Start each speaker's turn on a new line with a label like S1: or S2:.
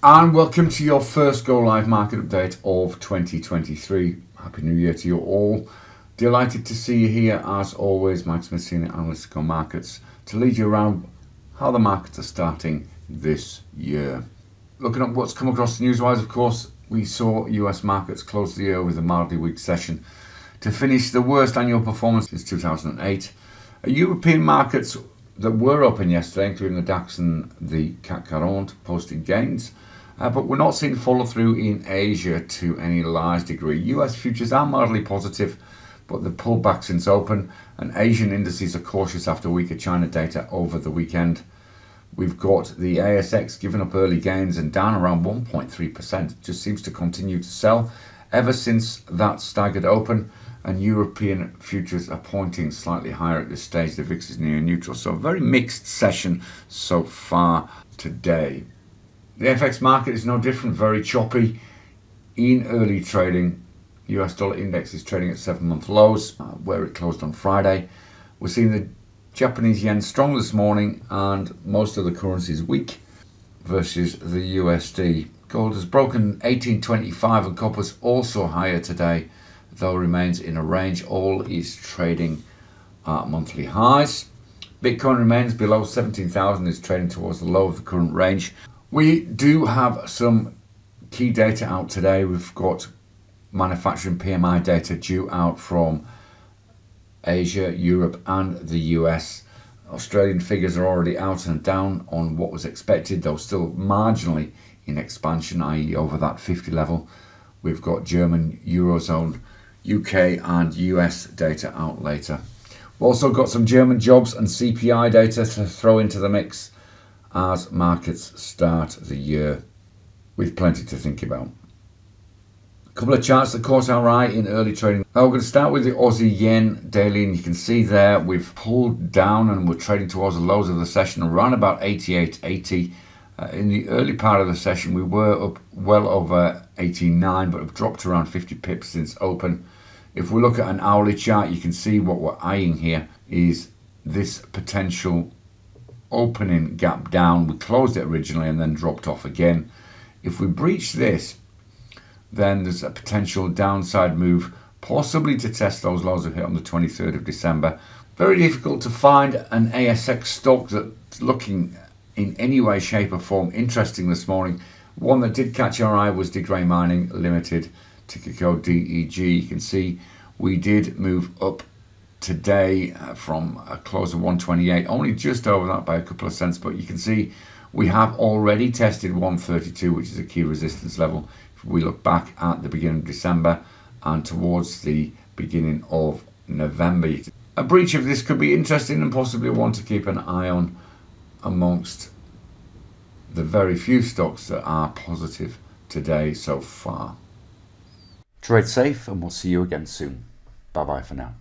S1: And welcome to your first Go Live market update of 2023. Happy New Year to you all. Delighted to see you here as always, Senior Analyst Go Markets, to lead you around how the markets are starting this year. Looking at what's come across the newswise, of course, we saw US markets close the year with a mildly weak session to finish the worst annual performance since 2008. European markets that were open yesterday, including the DAX and the CAC 40, posted gains. Uh, but we're not seeing follow through in Asia to any large degree. US futures are mildly positive, but the pullback since open, and Asian indices are cautious after weaker China data over the weekend. We've got the ASX giving up early gains and down around 1.3%. Just seems to continue to sell ever since that staggered open and European futures are pointing slightly higher at this stage. The VIX is near neutral, so a very mixed session so far today. The FX market is no different, very choppy in early trading. US dollar index is trading at seven month lows, uh, where it closed on Friday. We're seeing the Japanese yen strong this morning and most of the currencies weak versus the USD. Gold has broken 1825 and copper's also higher today though remains in a range. All is trading at monthly highs. Bitcoin remains below 17,000, is trading towards the low of the current range. We do have some key data out today. We've got manufacturing PMI data due out from Asia, Europe, and the US. Australian figures are already out and down on what was expected, though still marginally in expansion, i.e., over that 50 level. We've got German Eurozone UK and US data out later. We've also got some German jobs and CPI data to throw into the mix as markets start the year with plenty to think about. A couple of charts that caught our eye in early trading. Now we're going to start with the Aussie Yen daily, and you can see there we've pulled down and we're trading towards the lows of the session around about 88.80. Uh, in the early part of the session, we were up well over 89, but have dropped around 50 pips since open. If we look at an hourly chart, you can see what we're eyeing here is this potential opening gap down. We closed it originally and then dropped off again. If we breach this, then there's a potential downside move, possibly to test those lows we hit on the 23rd of December. Very difficult to find an ASX stock that's looking in any way, shape, or form interesting this morning. One that did catch our eye was De Grey Mining Limited ticker code DEG. You can see we did move up today uh, from a close of 128, only just over that by a couple of cents, but you can see we have already tested 132, which is a key resistance level. If we look back at the beginning of December and towards the beginning of November, a breach of this could be interesting and possibly one to keep an eye on amongst the very few stocks that are positive today so far. Trade safe, and we'll see you again soon. Bye bye for now.